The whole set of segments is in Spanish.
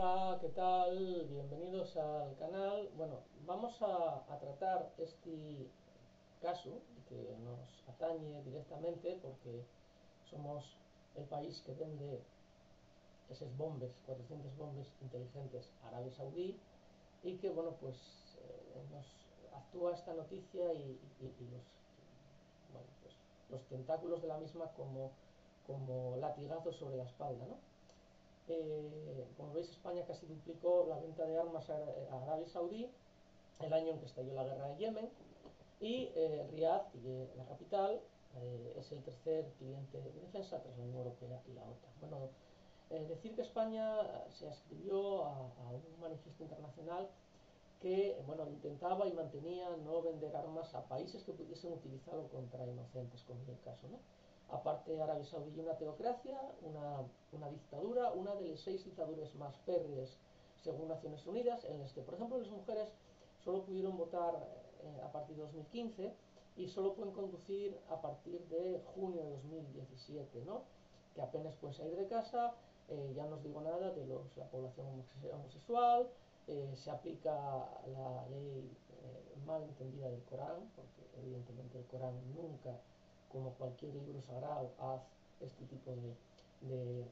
Hola, ¿qué tal? Bienvenidos al canal. Bueno, vamos a, tratar este caso que nos atañe directamente porque somos el país que vende esas bombes, 400 bombes inteligentes a Arabia Saudí y que, bueno, pues eh, nos actúa esta noticia y, pues, los tentáculos de la misma como, como latigazos sobre la espalda, ¿no? Eh, España casi duplicó la venta de armas a, Arabia Saudí el año en que estalló la guerra de Yemen y eh, es la capital, eh, es el tercer cliente de defensa tras la Unión Europea y la OTAN. Bueno, eh, decir que España se ascribió a, un manifiesto internacional que bueno, intentaba y mantenía no vender armas a países que pudiesen utilizarlo contra inocentes, como en el caso. Aparte, Arabia Saudí una teocracia, una, una dictadura, una de las seis dictaduras más férreas según Naciones Unidas, en las que, por ejemplo, las mujeres solo pudieron votar eh, a partir de 2015 y solo pueden conducir a partir de junio de 2017, ¿no? que apenas pueden salir de casa, eh, ya no os digo nada de los, la población homose- homosexual, eh, se aplica la ley mal entendida del Corán, porque evidentemente el Corán nunca, como cualquier libro sagrado, hace este tipo de,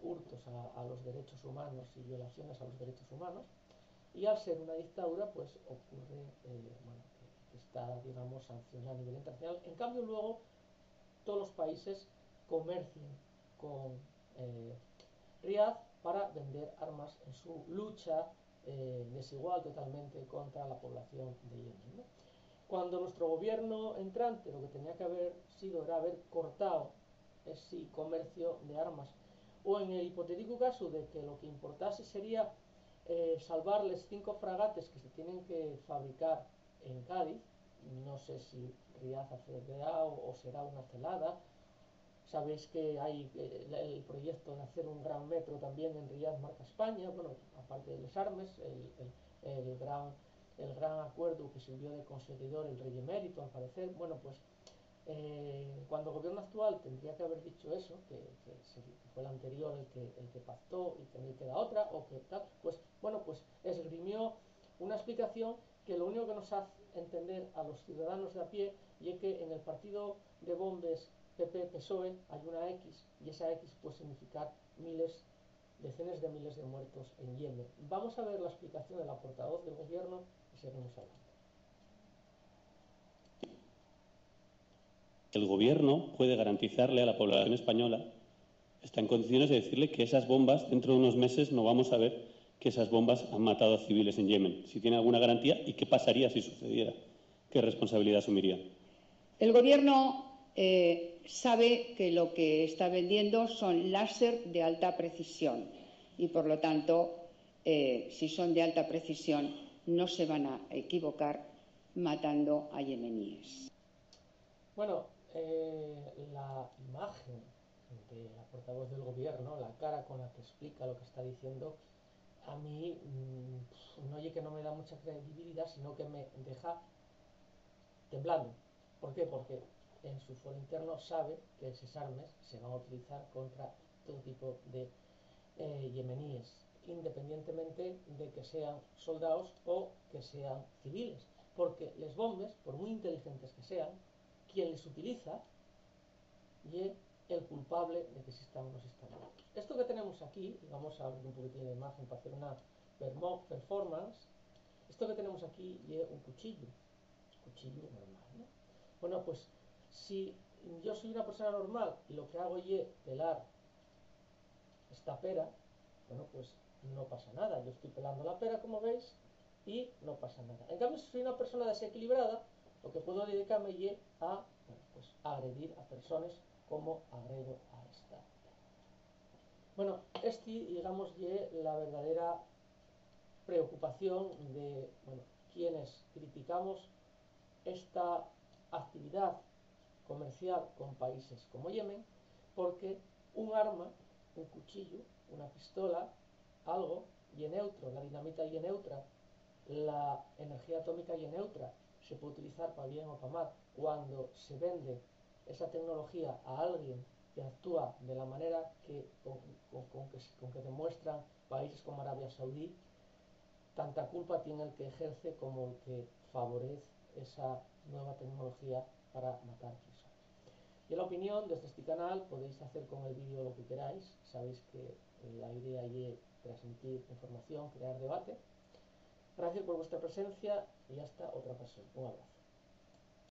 hurtos a, los derechos humanos y violaciones a los derechos humanos. Y al ser una dictadura, pues ocurre eh, que, está, digamos, sancionada a nivel internacional. En cambio, luego todos los países comercian con eh, Riad para vender armas en su lucha eh, desigual totalmente contra la población de Yemen. Cuando nuestro gobierno entrante lo que tenía que haber sido era haber cortado ese comercio de armas, o en el hipotético caso de que lo que importase sería eh, salvarles cinco fragates que se tienen que fabricar en Cádiz, no sé si Riad accederá o, o será una celada, Sabéis que hay eh, el proyecto de hacer un gran metro también en Riyadh, marca España, bueno, aparte de los armes, el gran, el gran acuerdo que sirvió de conseguidor el rey emérito, al parecer, bueno, pues eh, cuando el gobierno actual tendría que haber dicho eso, que, fue el anterior el que, el que pactó y no queda otra, o que tal, pues bueno, pues esgrimió una explicación que lo único que nos hace entender a los ciudadanos de a pie y es que en el partido de bombes PP-PSOE hay una X y esa X puede significar miles, decenas de miles de muertos en Yemen. Vamos a ver la explicación de la portavoz del gobierno y seguimos hablando. El gobierno puede garantizarle a la población española, está en condiciones de decirle que esas bombas, dentro de unos meses, no vamos a ver que esas bombas han matado a civiles en Yemen. Si tiene alguna garantía y qué pasaría si sucediera, qué responsabilidad asumiría. El gobierno eh, sabe que lo que está vendiendo son láser de alta precisión y por lo tanto, eh, si son de alta precisión, no se van a equivocar matando a yemeníes. Bueno, eh, la imagen de la portavoz del gobierno, la cara con la que explica lo que está diciendo, a mí mm, no oye que no me da mucha credibilidad, sino que me deja temblando. ¿Por qué? Porque en su foro interno sabe que esas armas se van a utilizar contra todo tipo de eh, yemeníes, independientemente de que sean soldados o que sean civiles. Porque les bombes, por muy inteligentes que sean, quien les utiliza y el culpable de que existan están muertos. Esto que tenemos aquí, y vamos a abrir un poquitín la imagen para hacer una performance, esto que tenemos aquí es un cuchillo, cuchillo normal, ¿no? Bueno, pues si yo soy una persona normal y lo que hago es pelar esta pera, bueno, pues no pasa nada. Yo estoy pelando la pera, como veis, y no pasa nada. En cambio, si soy una persona desequilibrada, lo que puedo dedicarme es a, pues, agredir a personas como agredo a esta. Bueno, este, digamos, es la verdadera preocupación de, bueno, quienes criticamos esta actividad comercial con países como Yemen, porque un arma, un cuchillo, una pistola, algo, y neutro, la dinamita y neutra, la energía atómica y neutra, se puede utilizar para bien o para mal. Cuando se vende esa tecnología a alguien que actúa de la manera que, con, que, con que demuestran países como Arabia Saudí, tanta culpa tiene el que ejerce como el que favorece esa nueva tecnología para matar Y la opinión, desde este canal podéis hacer con el vídeo lo que queráis. Sabéis que la idea es transmitir información, crear debate. Gracias por vuestra presencia y hasta otra ocasión. Un abrazo.